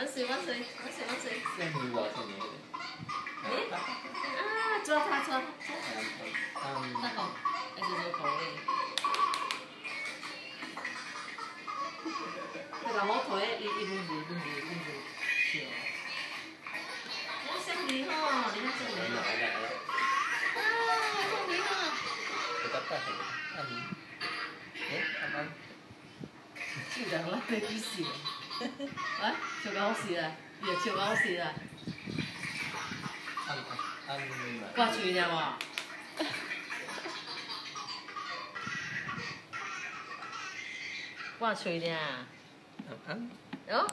我吹我吹。这女我是你的。诶，啊，抓他抓，嗯，那好，那就是口味。那个我推，伊伊拢是拢是拢是笑。我香梨吼，你看香梨吼。啊，香梨吼。Kita tak ada. Ani. Eh, apa? 笑人我飞机笑。啊，笑到我笑啊，又笑到我笑啊。An, an. 挂嘴了无？挂嘴了。An. 哦。